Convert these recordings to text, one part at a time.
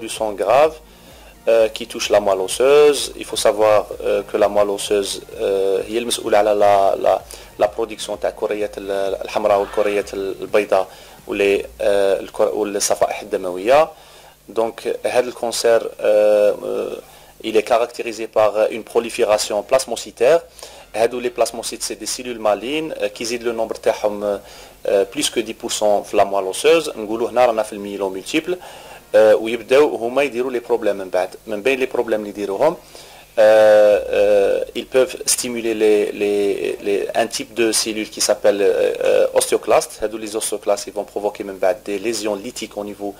du sang grave euh, qui touche la moelle osseuse. Il faut savoir euh, que la moelle osseuse هي المسؤولة على la, la, la production تاع الكريات الحمراء والكريات البيضاء والصفائح الدموية. Donc هذا الكونسير il est caractérisé par une prolifération plasmocytaire. هادو لي بلاسموسيت سي دي سيلول مالين كيزيد لو نومبر تاعهم بلوس كو 10% في لا موال اوسوز نقولوا هنا رانا في الميلو مولتيبل ويبداو هما يديروا لي بروبليم من بعد من بين لي بروبليم اللي يديروهم ils peuvent stimuler les, les, les, un type de cellule qui s'appelle euh, ostéoclastes. Les ostéoclastes ils vont provoquer même des lésions lithiques au niveau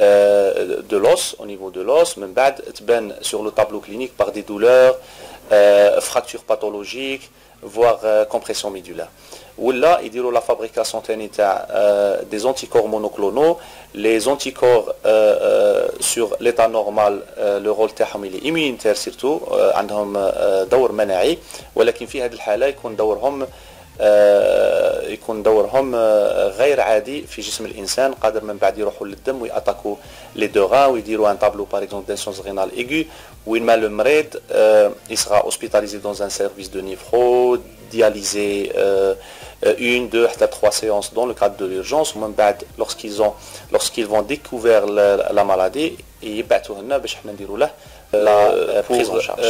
euh, de l'os, au niveau de l'os, même sur le tableau clinique par des douleurs, euh, fractures pathologiques, voire euh, compression médulaire. Là, ils diront la fabrication euh, des anticorps monoclonaux. Les anticorps sur l'état normal, le rôle il est immunitaire surtout, عندهم دور مناعي ولكن في هذه الحالة يكون دورهم يكون دورهم غير عادي في جسم الإنسان قادر من بعد يروحوا للدم وي attaquer les organes ويديروا un tableau par exemple d'insuffisance rénale aiguë وين ما le مريض il sera hospitalisé dans un service de dialyse euh, euh, une, deux, trois séances dans le cadre de l'urgence, ou même lorsqu'ils ont lorsqu'ils vont découvrir la, maladie, et euh, la prise en charge.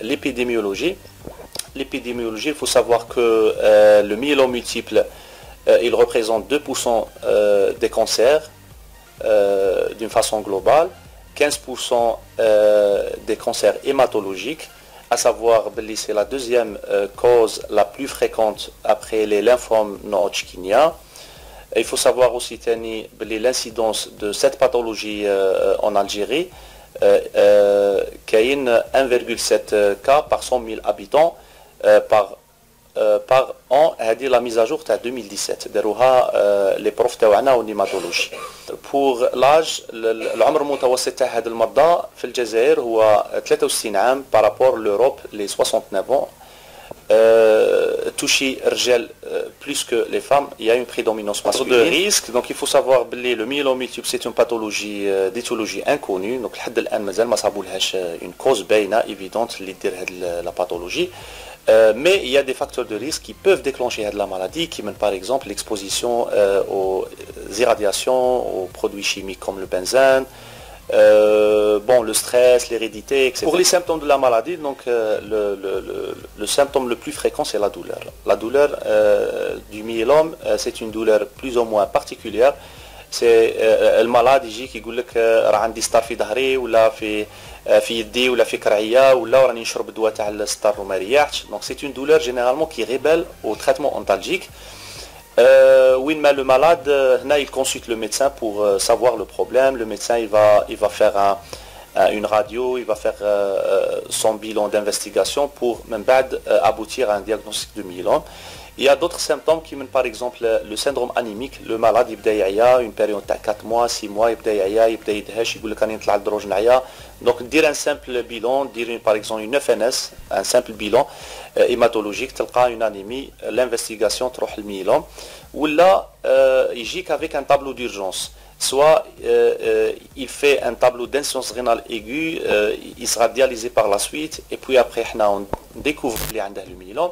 L'épidémiologie, l'épidémiologie, il faut savoir que le myélome multiple, il représente 2% des cancers d'une façon globale, 15% des cancers hématologiques, à savoir c'est la deuxième cause la plus fréquente après les lymphomes non. Il faut savoir aussi l'incidence de cette pathologie en Algérie, a 1,7 cas par 100 000 habitants. par par an هذه la mise à jour تاع 2017 داروها les profs تاعنا en hématologie pour l'âge العمر المتوسط تاع هذا المرضى في الجزائر هو 63 عام par rapport l'Europe les 69 ans toucher الرجال plus que les femmes il y a une prédominance masculine de risque donc il faut savoir بلي le myélome multiple c'est une pathologie d'étiologie inconnue donc صابولهاش une cause باينه évidente هذه la pathologie Euh, mais il y a des facteurs de risque qui peuvent déclencher de la maladie, qui mènent par exemple l'exposition euh, aux euh, irradiations, aux produits chimiques comme le benzène, bon, le stress, l'hérédité, etc. Pour les symptômes de la maladie, donc, le, symptôme le plus fréquent, c'est la douleur. La douleur du myélome, c'est une douleur plus ou moins particulière. C'est le malade qui dit في ظهري ولا في في يدي ولا في كرعيه ولا راني نشرب الدواء تاع الستار وما ريحتش دونك سي اون دولور جينيرالمون كي ريبل او تريتمون اونتالجيك وين ما لو مالاد هنا il consulte le médecin pour euh, savoir le problème le médecin il va il va faire un, une radio il va faire euh, son bilan d'investigation pour même بعد aboutir à un diagnostic de myélome Il y a d'autres symptômes qui mènent par exemple le syndrome anémique, le malade يبدا يعيا une période de 4 mois, 6 mois يبدا يعيا يبدا يدهش يقول لك راني نطلع لدروج نعيا donc dire un simple bilan dire par exemple une FNS un simple bilan hématologique تلقى une anémie l'investigation تروح الميلوم ولا يجيك avec un tableau d'urgence soit euh, euh, il fait un tableau d'insuffisance rénale aiguë, euh, il sera dialysé par la suite, et puis après on découvre qu'il y a un le myélome.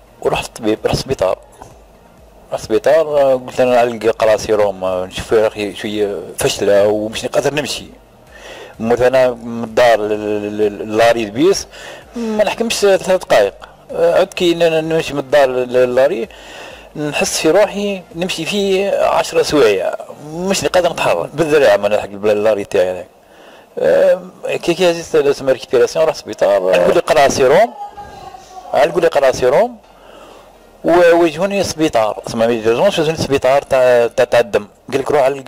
ورحت الطبيب رحت السبيطار رحت السبيطار قلت أنا نعلق قراصيروم نشوف فيها شوية فشلة ومش قادر نمشي. موت أنا من الدار ل l'arrêt ال bus ما نحكمش ثلاث دقائق عد كي نمشي من الدار ل l'arrêt نحس في روحي نمشي فيه عشرة سوايع. مش قادر نتحرك. بالذراع ما نلحق ال arrêt تاعي هذاك. كي كي هزيت سما récupération رحت السبيطار نقول لي قرا سيروم نقول لي قرا سيروم ويجوني سبيطار ما يجونيش يجوني سبيطار تاع تاع الدم. قال لك روح علق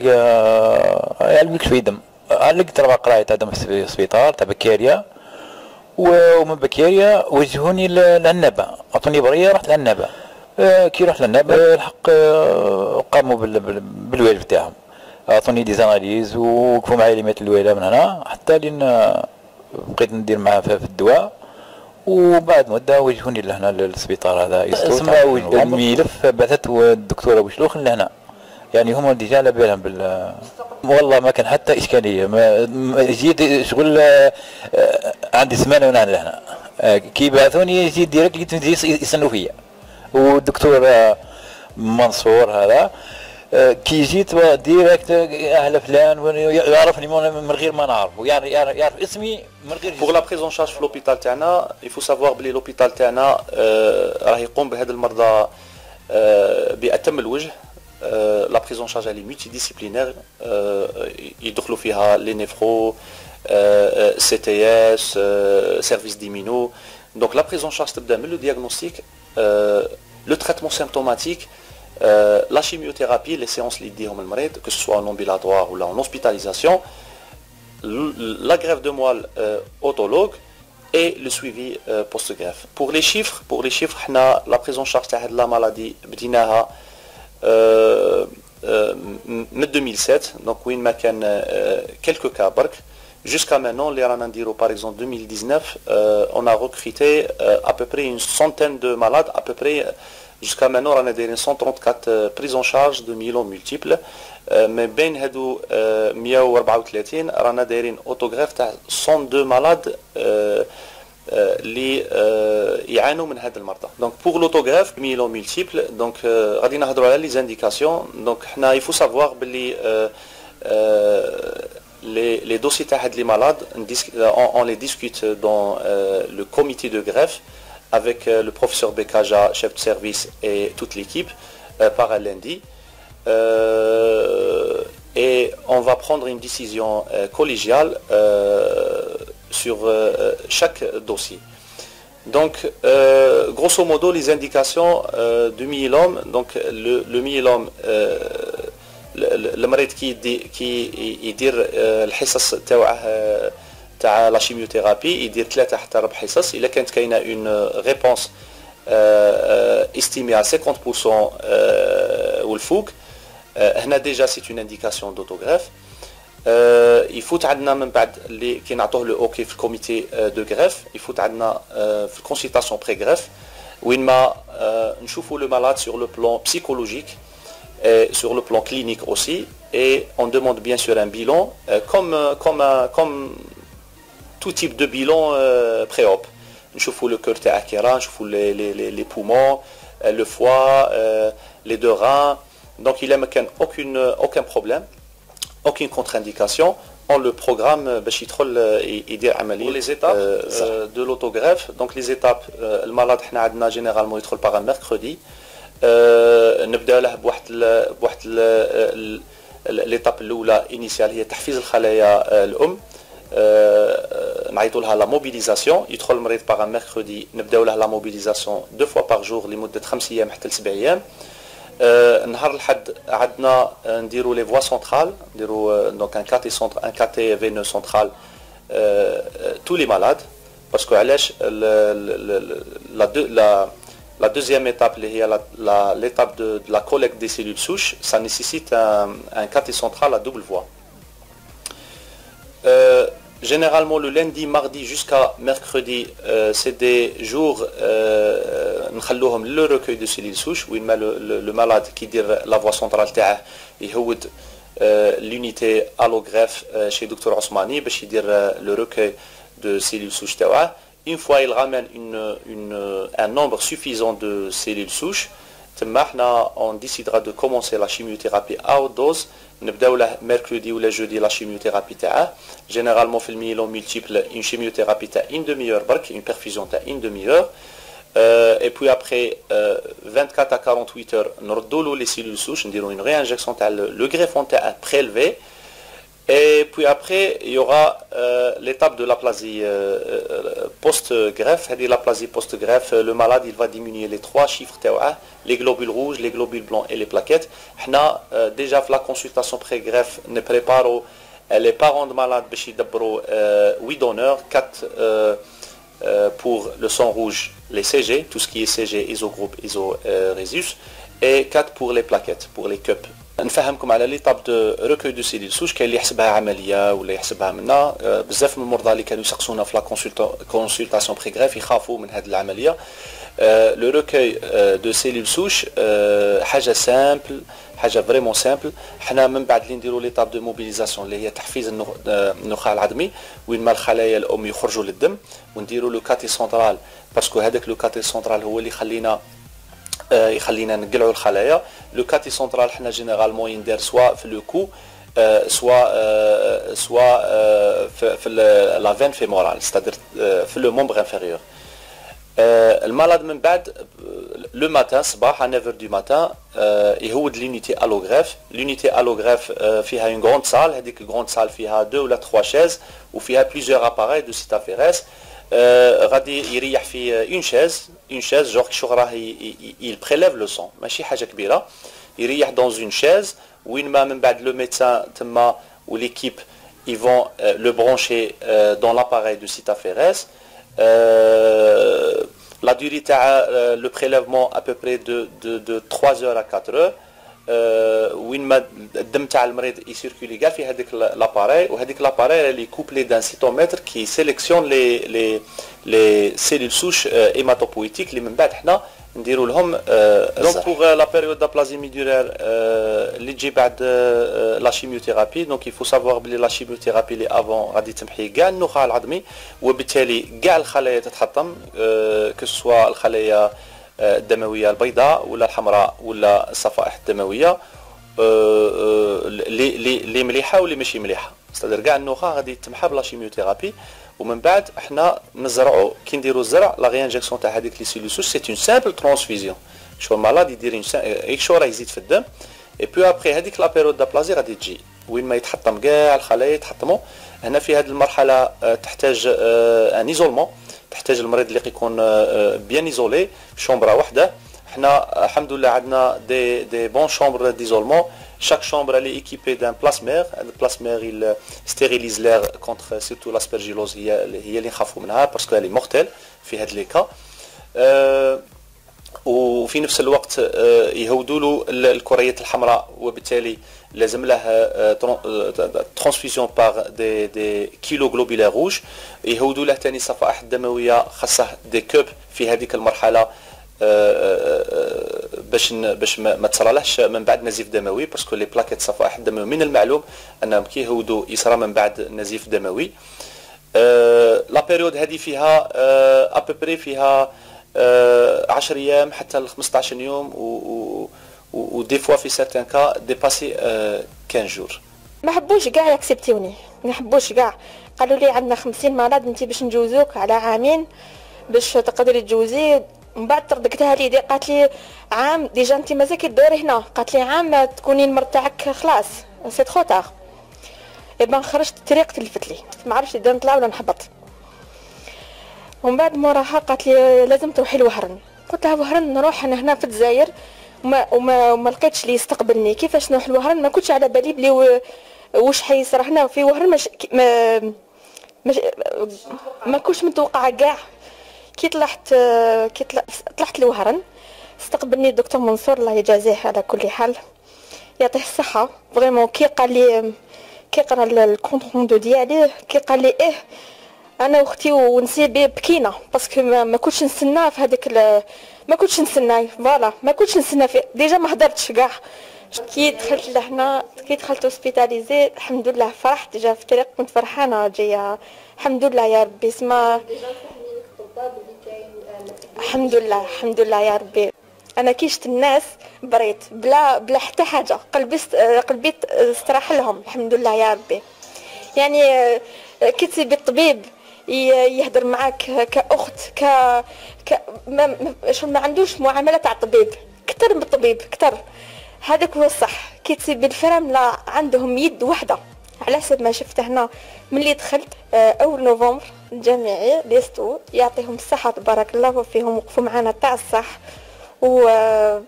علق شوية دم علقت ربع قرايع تاع في السبيطار تاع بكاريا ومن بكاريا وجهوني لعنابة. عطوني برية رحت لعنابة. آه، كي رحت للنبأ الحق آه، قاموا بالواجب تاعهم. اعطوني des analyses ووقفوا معايا لي الولاده من هنا. حتى لين بقيت ندير معاه في الدواء. وبعد مدة وجهوني لهنا للسبيطار هذا اسمه الملف بعثته الدكتوره بوشلوخ لهنا. يعني هم déjà على بالهم بال والله ما كان حتى إشكالية. ما جيت شغل آه، عندي سمانة وانا لهنا. آه، كي بعثوني جيت direct يستنوا فيا. والدكتور آه، منصور هذا. كي جيت ديريكت أهل فلان يعرفني من غير ما نعرفه. يعني يعرف اسمي من غير pour la prise en charge في l'hôpital تاعنا il faut savoir بلي l'hôpital تاعنا راه يقوم بهذا المرضى بأتم الوجه. la prise en charge elle est multidisciplinaire يدخلوا فيها les néphros CTS service d'hémato donc la prise en charge تبدا من le diagnostic le traitement symptomatique Euh, la chimiothérapie, les séances l'idéom que ce soit en ambulatoire ou en hospitalisation, la greffe de moelle euh, autologue et le suivi euh, post-greffe. Pour les chiffres, pour les chiffres, la prise en de la maladie, en 2007, donc oui, quelques cas. Jusqu'à maintenant, les Ranandiro, par exemple, 2019, on a recruté à peu près une centaine de malades, à peu près Jusqu'à maintenant, on a 134 prises en charge de myélome multiples. Mais بين هادو 134 رانا دايرين اوتوغراف تاع 102 malades اللي يعانوا من هذا المرضى دونك بور لوتوغراف ميلون مولتيبل دونك غادي نهضروا على لي زانديكاسيون دونك حنا يفو سافوار باللي les, les dossiers تاع هاد لي malades on, on les discute dans euh, le comité de greffe avec euh, le professeur Bekaja, chef de service, et toute l'équipe, euh, par lundi. Euh, et on va prendre une décision collégiale sur chaque dossier. Donc, grosso modo, les indications du myélome, donc le, le myélome, le, qui dit le تاع لا شيميوثيرابي يدير ثلاثه حتى ربع حصص الا كانت كاينه اون ريبونس استيمي على 50% والفوق هنا ديجا سي اون انديكاسيون دوتوغراف يفوت عندنا من بعد اللي كي نعطوه لو اوكي في الكوميتي دو غريف يفوت عندنا في الكونسلتاسيون بري غريف وين ما نشوفوا لو مالاد سور لو بلان بسيكولوجيك et sur le plan clinique aussi et on demande bien sûr un bilan euh, comme, comme, comme tout type de bilan euh, pré-op. نشوفوا le cœur تاعك كي راه نشوفوا les, les, les, les poumons euh, le foie euh, les deux reins donc il a aucune aucun problème aucune contre-indication on le programme باش يدخل يدير عمليه les étapes euh, de l'autogreffe donc les étapes المرض حنا عندنا généralement يدخل par un mercredi نبدا له بواحد بواحد l'étape الاولى initiale هي تحفيز الخلايا الام نعيطوا لها لا موبيليزاسيون يدخل المريض باغ ميركودي نبداو له لا موبيليزاسيون دو فوا باغ جور لمده خمس ايام حتى لسبع ايام نهار الحد عندنا نديروا لي فوا سونترال نديروا دونك ان كاتي سونتر ان كاتي فينو سونترال تو لي مالاد باسكو علاش لا لا La deuxième étape, l'étape de, de, la collecte des cellules souches, ça nécessite un, un cathé central à double voie. Euh, Généralement, le lundi, mardi jusqu'à mercredi, euh, c'est des jours, euh, le recueil de cellules souches, où il met le, malade qui dit la voie centrale, il euh, l'unité allogreffe euh, chez le docteur Osmani, il dire le recueil de cellules souches. Une fois il ramène un nombre suffisant de cellules souches, on décidera de commencer la chimiothérapie à haute dose نبداو له mercredi ou le jeudi la chimiothérapie تاعه généralement في الميلون multiple une chimiothérapie تاع une demi-heure برك une perfusion تاع une demi-heure euh, et puis après euh, 24 à 48 heures نردوا له les cellules souches نديروا une réinjection تاع le greffon تاعه prélevé Et puis après, il y aura euh, l'étape de l'aplasie euh, euh post-greffe. L'aplasie post-greffe, euh, le malade il va diminuer les trois chiffres TOA, les globules rouges, les globules blancs et les plaquettes. On déjà la consultation pré-greffe, ne prépare les parents de malades, euh, 8 donneurs, 4 pour le sang rouge, les CG, tout ce qui est CG, isogroupe, isorésus, et 4 pour les plaquettes, pour les cups. نفهمكم على لي طاب دو روكوي دو سيليل. سوش كاين اللي يحسبها عملية ولا يحسبها منا بزاف من المرضى اللي كانوا يسقسونا في لا consultation pré-greffe يخافوا من هذه العملية. le recueil de cellules souches حاجة simple حاجة vraiment simple حنا من بعد اللي نديروا l'étape de mobilisation اللي هي تحفيز النخاع العظمي وين ما الخلايا الأم يخرجوا للدم ونديروا le KT central parce que هذاك le KT central هو اللي يخلينا يخلينا نقلعوا الخلايا. le KT central حنا généralement يندير soit في le cou soit soit في, la veine fémorale c'est-à-dire في le membre inférieur ال malade من بعد le matin صباح 9 du matin يهود l'unité allogreffe l'unité allogreffe فيها une grande salle هذيك grande salle فيها deux ولا trois chaises وفيها plusieurs appareils de cytaphérèse غادي يريح في اون شيز اون شيز جوغ شغل راه يل بريليف لو سون ماشي حاجه كبيره يريح دون اون شيز وين ما من بعد لو ميدسان تما وليكيب ils vont euh, le brancher euh, dans l'appareil de Citaférès. Euh, la durée de euh, le prélèvement à peu près de, de, de 3 heures à 4 heures. وين ما الدم تاع المريض ي circuler كاع في هذاك l'appareil وهذيك l'appareil elle est couplée d'un cytomètre qui sélectionne les les les cellules souches hématopoïétiques اللي من بعد حنا نديروا لهم donc pour la période d'aplasie médullaire اللي تجي بعد la chimiothérapie donc il faut savoir بلي la chimiothérapie اللي avant غادي تمحي كاع النخاع العظمي وبالتالي كاع الخلايا تتحطم que ce soit الخلايا الدموية البيضاء ولا الحمراء ولا الصفائح الدموية اللي مليحة واللي ماشي مليحة. c'est-à-dire كاع النخاع غادي تمحى ب la chimiothérapie. ومن بعد إحنا نزرعوا كي نديروا الزرع la réinjection تاع هذيك les cellules souches c'est une simple transfusion شو المرض يدير شو راه يزيد في الدم. اي بو ابري هذيك la période d'aplasie غادي تجي. وين ما يتحطم كاع الخلايا يتحطموا هنا في هذه المرحلة تحتاج ان isolement تحتاج المريض اللي يكون بيان isolé في chambre واحدة حنا الحمد لله عندنا des des bonnes chambres d'isolement chaque chambre elle est équipée d'un plasmair هاد plasmair il stérilise l'air contre surtout l'aspergillose هي هي اللي نخافو منها parce que هي mortelle في هاد les cas وفي نفس الوقت يهودوا له الكريات الحمراء وبالتالي لازم له transfusion par des des culots globulaires rouges يهودوا له ثاني الصفائح الدمويه خاصة des CUP في هذيك المرحلة باش باش ما تصرالهش من بعد نزيف دموي parce que les plaquettes صفائح الدموي من المعلوم أنهم كيهودوا يصرى من بعد نزيف دموي. la période هذه فيها à peu près فيها 10 أيام حتى ل 15 يوم و و des fois في certains cas dépasser 15 jours ما حبوش كاع ي accepti وني. ما حبوش كاع. قالوا لي عندنا 50 مرض انت باش نجوزوك على عامين باش تقدري تجوزي. من بعد تردكتها لي دي قالت لي عام déjà انت مازال كدوري هنا. قالت لي عام تكوني المرض تاعك خلاص. c'est trop tard ايبا خرجت الطريق تلفت لي. ما عرفتش إذا نطلع ولا نهبط. ومن بعد موراها قالت لي لازم تروحي لوهران قلت لها وهران نروح أنا هنا في الجزائر وما وما, وما لقيتش اللي يستقبلني. كيفاش نروح لوهران ما كنتش على بالي بلي. واش حيصرا هنا. في وهران مش... ما مش... ما كنتش متوقعة كاع. كي طلعت كي طلعت لوهران استقبلني الدكتور منصور الله يجازيه على كل حال يعطيه الصحة. vraiment كي قال لي كي قرأ ال compte rendu ديالي كي قال لي إيه أنا وأختي ونسيبي بكينا parce que ما كنتش نستنى في هذيك ما كنتش نستنى voilà ما كنتش نستنى déjà ما هضرتش كاع. كي دخلت لهنا كي دخلت hospitalisée الحمد لله فرحت déjà في الطريق كنت فرحانة جاية الحمد لله يا ربي اسمع. الحمد لله الحمد لله يا ربي. أنا كي شفت الناس بريت بلا بلا حتى حاجة قلبي قلبي استراح لهم الحمد لله يا ربي. يعني كي تسيبي الطبيب يهضر معاك كأخت ك, ك... ما... ما عندوش معاملة تاع الطبيب كتر من الطبيب كتر. هذاك هو الصح. كي تسيبي الفراملة عندهم يد وحدة. على حسب ما شفت هنا ملي دخلت آه، أول نوفمبر الجامعي l'USTO يعطيهم الصحة تبارك الله وفيهم وقفوا معنا تاع الصح. و آه،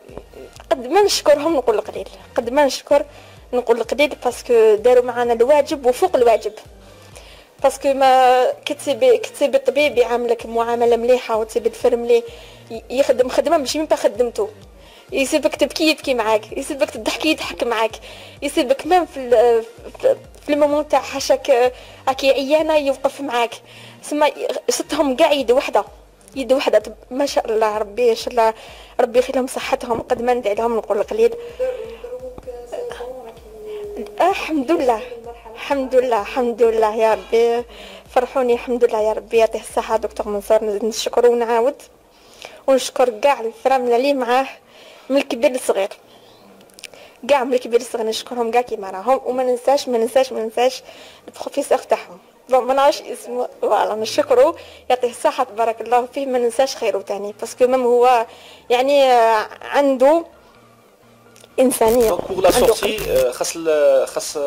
قد ما نشكرهم نقول قليل. قد ما نشكر نقول القليل parce que داروا معنا الواجب وفوق الواجب. parce que ما كتسيبي كتسيبي الطبيب يعاملك معاملة مليحة وتسيبي الفرملي يخدم خدمة ماشي مين خدمته يسيبك تبكي يبكي معاك يسيبك تضحكي يضحك معاك يسيبك même في في ال moment تاع حاشاك هاكي عيانة يوقف معاك. سما ستهم كاع يد وحدة يد وحدة. ما شاء الله ربي ان شاء الله ربي يخليهم صحتهم قد ما ندعي لهم نقول القليل الحمد لله. الحمد لله الحمد لله يا ربي فرحوني الحمد لله يا ربي يعطيه الصحة دكتور منصور نشكره ونعاود ونشكر كاع الفراملة اللي معاه من الكبير للصغير كاع من الكبير للصغير نشكرهم كاع كيما راهم وما ننساش ما ننساش ما ننساش البروفيسور تاعهم ما نعرفش اسمه voilà نشكرو يعطيه الصحة تبارك الله فيه ما ننساش خيره تاني parce que même هو يعني عنده انسانيه donc pour la sortie خاص خاص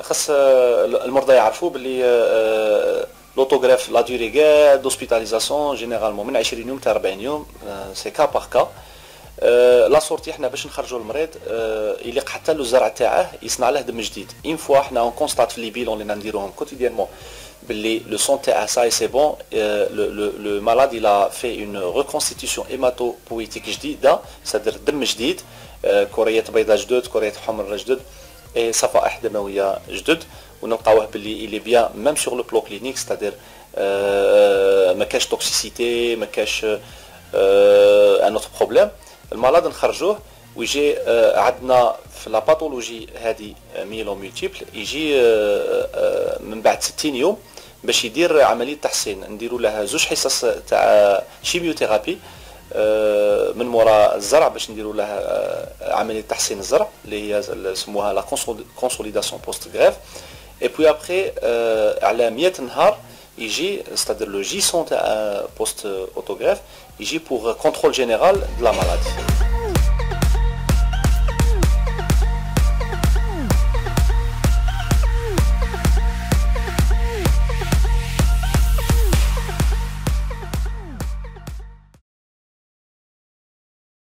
خاص المرضى يعرفوا باللي l'autogreffe la durée كاع d'hospitalisation généralement من 20 يوم حتى 40 يوم c'est cas par cas la sortie حنا باش نخرجوا المريض يليق حتى له الزرع تاعه يصنع له دم جديد. une fois حنا on constate في les bilans اللي نديروهم quotidiennement باللي le sang تاعه ça y est c'est bon le malade il a fait une reconstitution hématopoïétique جديدة صدر دم جديد كريات بيضاء جدد كريات حمر جدد. صفائح دمويه جدد ونلقاوه باللي il est bien même sur le plan clinique c'est-à-dire ما كاش toxicité ما كاش un autre problème. المريض نخرجوه ويجي عندنا في la pathologie هذه myélome multiple يجي من بعد 60 يوم باش يدير عملية تحسين. نديروا له زوج حصص تاع chimiothérapie من مورا الزرع باش نديروا له عملية تحسين الزرع اللي هي سموها la consolidation post greffe et puis après على 100 نهار يجي c'est-à-dire le J100 تاع post autogreffe يجي pour contrôle général de la maladie